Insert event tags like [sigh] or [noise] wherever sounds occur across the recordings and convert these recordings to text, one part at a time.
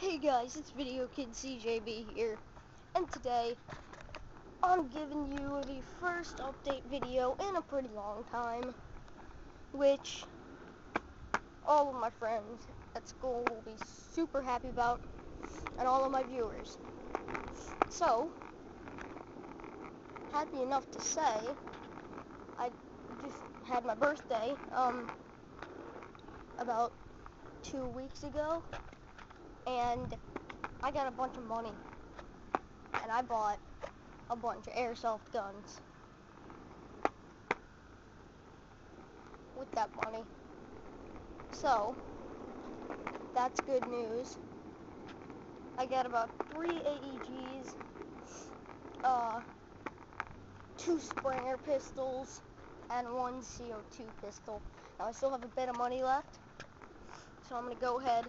Hey guys, it's Video Kid CJB here, and today I'm giving you the first update video in a pretty long time, which all of my friends at school will be super happy about, and all of my viewers. So, happy enough to say, I just had my birthday, um, about two weeks ago, and I got a bunch of money, and I bought a bunch of airsoft guns with that money. So, that's good news. I got about three AEGs, uh, two Springer pistols, and one CO2 pistol. Now I still have a bit of money left, so I'm to go ahead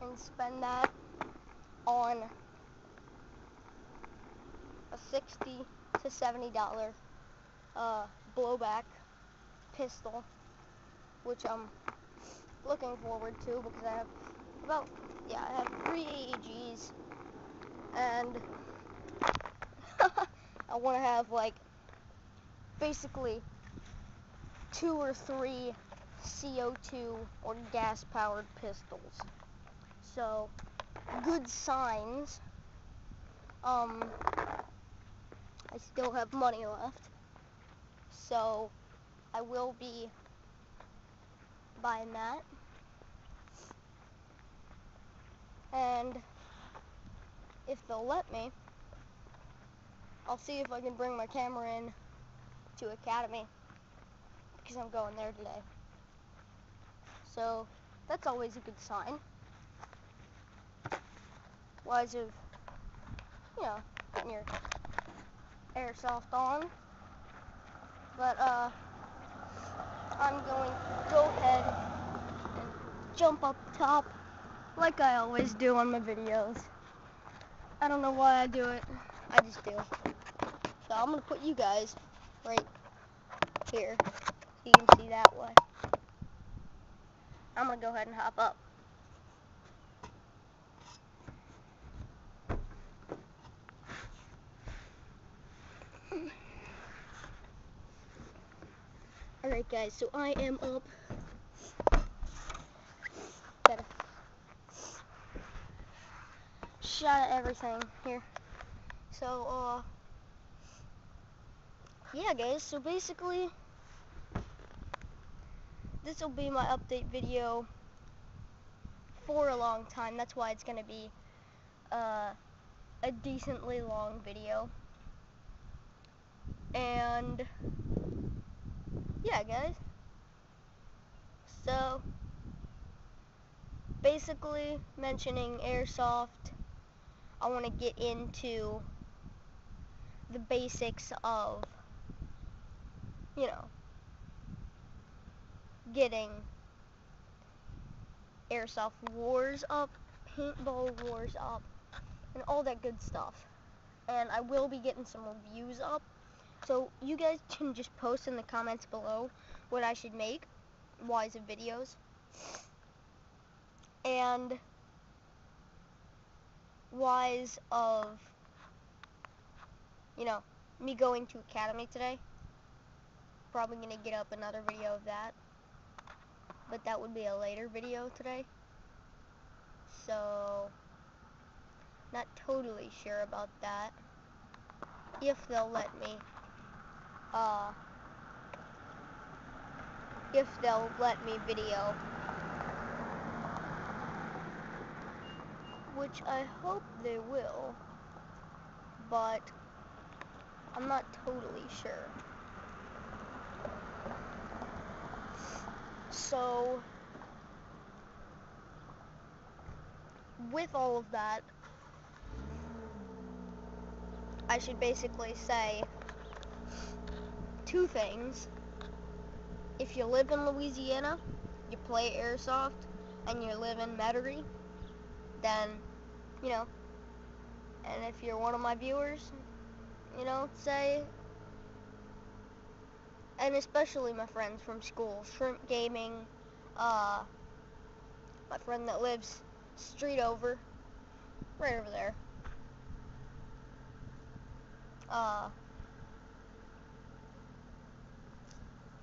and spend that on a 60 to 70 dollar uh, blowback pistol, which I'm looking forward to because I have about yeah I have three AEGs and [laughs] I want to have like basically two or three CO2 or gas powered pistols. So, good signs. Um, I still have money left. So, I will be buying that. And if they'll let me, I'll see if I can bring my camera in to Academy because I'm going there today. So, that's always a good sign wise of, you know, getting your airsoft on. But, uh, I'm going to go ahead and jump up top like I always do on my videos. I don't know why I do it. I just do. So I'm going to put you guys right here so you can see that way. I'm going to go ahead and hop up. [laughs] Alright guys, so I am up. A shot everything here. So, uh, yeah guys, so basically, this will be my update video for a long time. That's why it's going to be uh, a decently long video. And yeah, guys. So, basically, mentioning airsoft, I want to get into the basics of, you know, getting airsoft wars up, paintball wars up, and all that good stuff. And I will be getting some reviews up so you guys can just post in the comments below what I should make wise of videos. And wise of, you know, me going to Academy today. Probably going to get up another video of that. But that would be a later video today. So, not totally sure about that. If they'll let me uh, if they'll let me video. Which I hope they will, but I'm not totally sure. So, with all of that, I should basically say two things. If you live in Louisiana, you play airsoft, and you live in Metairie, then, you know, and if you're one of my viewers, you know, say, and especially my friends from school, Shrimp Gaming, uh, my friend that lives street over, right over there. Uh,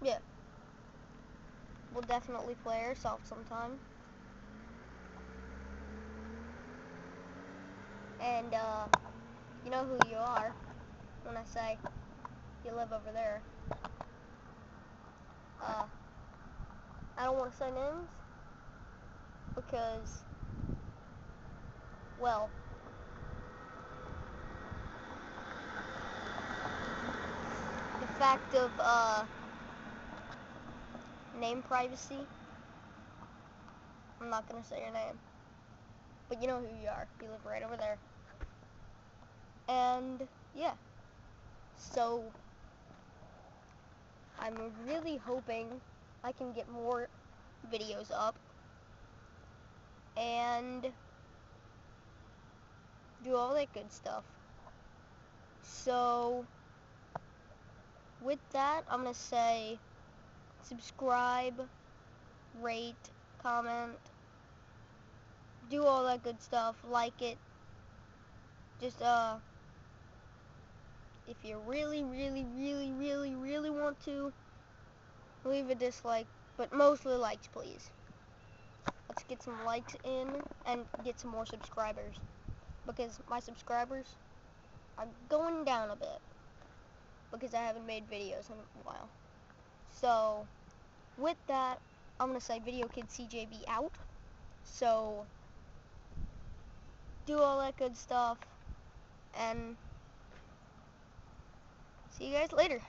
yeah. We'll definitely play airsoft sometime. And, uh, you know who you are when I say you live over there. Uh, I don't want to say names because, well, the fact of uh, name privacy, I'm not going to say your name. But you know who you are. You live right over there. And, yeah. So, I'm really hoping I can get more videos up. And do all that good stuff. So, with that, I'm going to say subscribe, rate, comment, do all that good stuff, like it. Just, uh, if you really, really, really, really, really want to, leave a dislike, but mostly likes, please. Let's get some likes in and get some more subscribers because my subscribers are going down a bit because I haven't made videos in a while. So, with that, I'm going to say Video Kid CJB out. So, do all that good stuff, and see you guys later.